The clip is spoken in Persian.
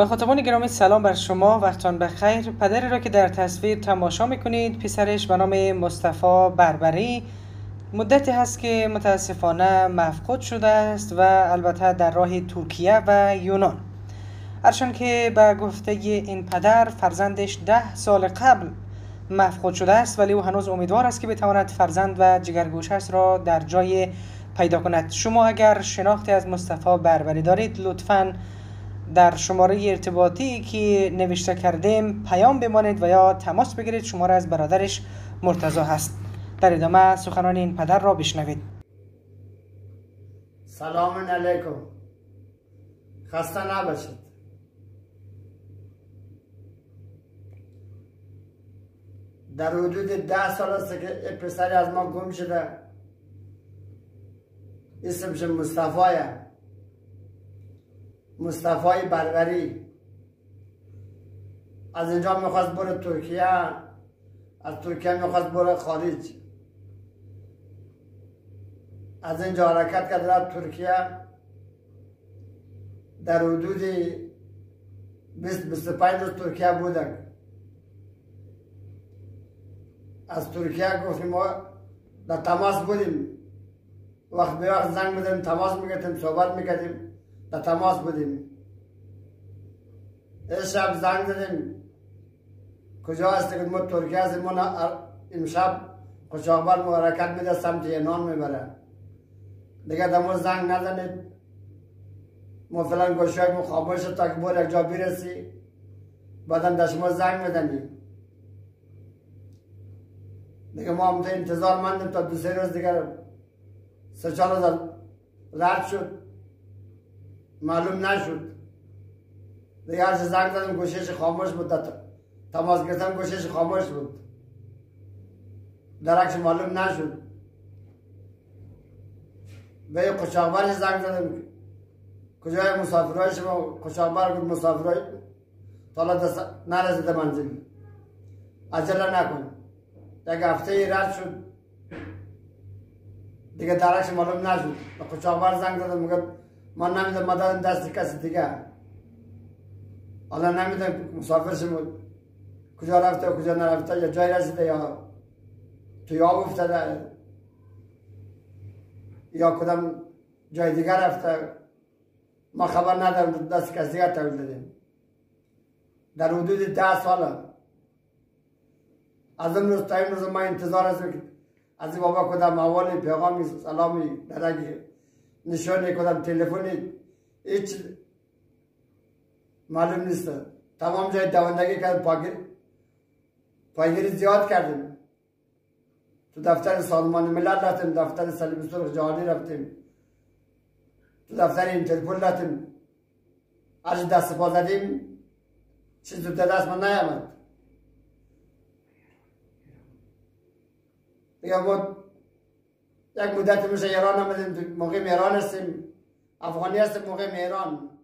مخاطبان گرامی سلام بر شما وقتان بخیر. پدری را که در تصویر تماشا می‌کنید پسرش به نام مصطفی بربری. مدتی هست که متاسفانه مفقود شده است و البته در راه ترکیه و یونان. هرچند که به گفته این پدر فرزندش ده سال قبل مفقود شده است ولی او هنوز امیدوار است که بتواند فرزند و جگرگوشش را در جای پیدا کند. شما اگر شناختی از مصطفی بربری دارید لطفاً در شماره ارتباطی که نوشته کردیم پیام بمانید و یا تماس بگیرید. شماره از برادرش مرتضا هست. در ادامه سخنان این پدر را بشنوید. سلام علیکم. خسته نباشید. در حدود ده سال است که پسری از ما گم شده. اسمش مصطفیه مصطفی بربری از اینجا می‌خواست بره ترکیه از ترکیه می‌خواست بره خارج. از اینجا حرکت کرد رفت ترکیه. در حدود 20 25 روز ترکیه بودن. از ترکیه گفتیم ما در تماس بودیم. وقت به وقت زنگ بودیم تماس میگردیم صحبت می‌کردیم. در تماس بودیم. شب زنگ دادیم کجا هست که ما ترکیه هستیم. ما امشب خوشاقبر ما حرکت میده سمت اینان می‌بره. دیگه دمو زنگ نزنید. ما فلان گوشای ما خاموش تا که بور یک جا بیرسی بعدم در شما زنگ میدنیم دیگه ما هم انتظار مندیم تا دو سه روز دیگر سه چهار روز رد شد. معلوم نشد. دیگه هرچه زنگ زدم گوشش خاموش بود. تماس گرفتم گوشش خاموش بود. درکش معلوم نشد. به یه قشاقبرش زنگ زدم. کجای مسافرهای شما؟ قشاقبر بود مسافرهای تا دست نرسیده منزل عجله نکن. یک هفته رد شد. دیگه درکش معلوم نشد. به قشاقبر زنگ زدم میگه من نمی‌دونم مدد دست کسی دیگه حالا نمی‌دونم مسافر شما کجا رفته و کجا نرفته یا جای رسیده یا توی آب افتاده یا کدام جای دیگر رفته. ما خبر ندارم دست کسی دیگر تحویل دادیم در حدود ده سال از روز تا روز ما انتظار هستیم که از بابا کدام اول پیغامی سلامی درگی نشانه کدام تلفنی هیچ معلوم نیست. تمام جای دوندگی کرد پاگیر پایگیری زیاد کردیم. تو دفتر سازمان ملل رفتیم دفتر سلیم سرخ جهانی رفتیم. تو دفتر اینترپول رفتیم. از دست پا زدیم چیز تو دست من نیامد. دیگه ما یک مدت میشه ایران آمدیم موقع ایران هستیم. افغانی هستیم موقع ایران